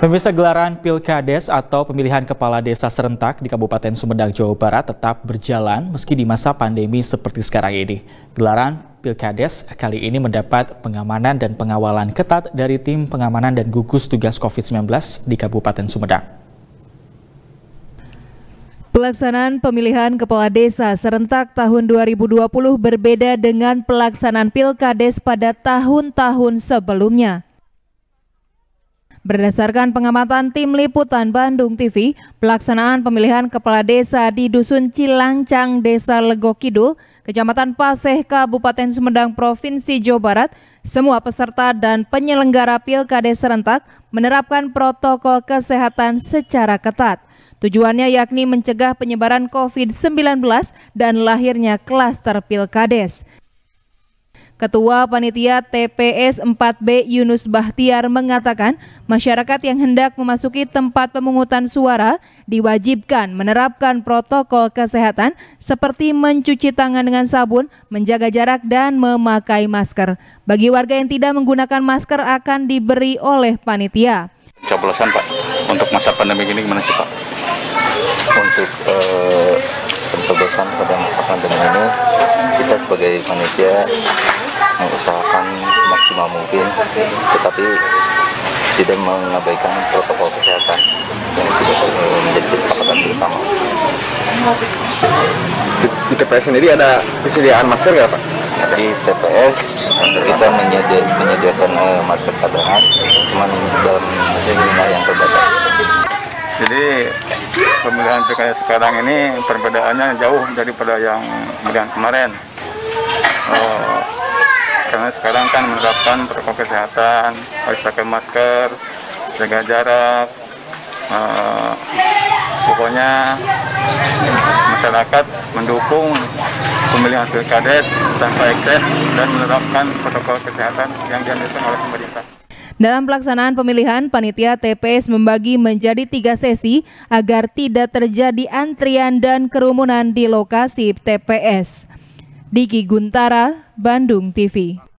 Pemirsa gelaran Pilkades atau pemilihan kepala desa serentak di Kabupaten Sumedang, Jawa Barat tetap berjalan meski di masa pandemi seperti sekarang ini. Gelaran Pilkades kali ini mendapat pengamanan dan pengawalan ketat dari tim pengamanan dan gugus tugas COVID-19 di Kabupaten Sumedang. Pelaksanaan pemilihan kepala desa serentak tahun 2020 berbeda dengan pelaksanaan Pilkades pada tahun-tahun sebelumnya. Berdasarkan pengamatan tim liputan Bandung TV, pelaksanaan pemilihan kepala desa di Dusun Cilangcang, Desa Lego Kidul, Kecamatan Paseh, Kabupaten Sumedang, Provinsi Jawa Barat, semua peserta dan penyelenggara pilkades serentak menerapkan protokol kesehatan secara ketat. Tujuannya yakni mencegah penyebaran COVID-19 dan lahirnya klaster pilkades. Ketua Panitia TPS 4B Yunus Bahtiar mengatakan masyarakat yang hendak memasuki tempat pemungutan suara diwajibkan menerapkan protokol kesehatan seperti mencuci tangan dengan sabun, menjaga jarak dan memakai masker. Bagi warga yang tidak menggunakan masker akan diberi oleh panitia. Coblosan Pak, untuk masa pandemi ini gimana sih Pak? Untuk uh, pencoblosan pada masa pandemi ini kita sebagai panitia mengusahakan maksimal mungkin tetapi tidak mengabaikan protokol kesehatan yang tidak menjadi kesepakatan bersama. Di TPS sendiri ada persediaan masker nggak Pak? Di TPS kita menyedi menyediakan uh, masker cadangan, cuma dalam jumlah yang terbatas. Jadi pemilihan PKS sekarang ini perbedaannya jauh daripada yang pemilihan kemarin. Uh, karena sekarang kan menerapkan protokol kesehatan harus pakai masker jaga jarak uh, pokoknya masyarakat mendukung pemilihan pilkades tanpa ekses dan menerapkan protokol kesehatan yang dianjurkan oleh pemerintah. Dalam pelaksanaan pemilihan, panitia TPS membagi menjadi tiga sesi agar tidak terjadi antrian dan kerumunan di lokasi TPS. Diki Guntara, Bandung TV.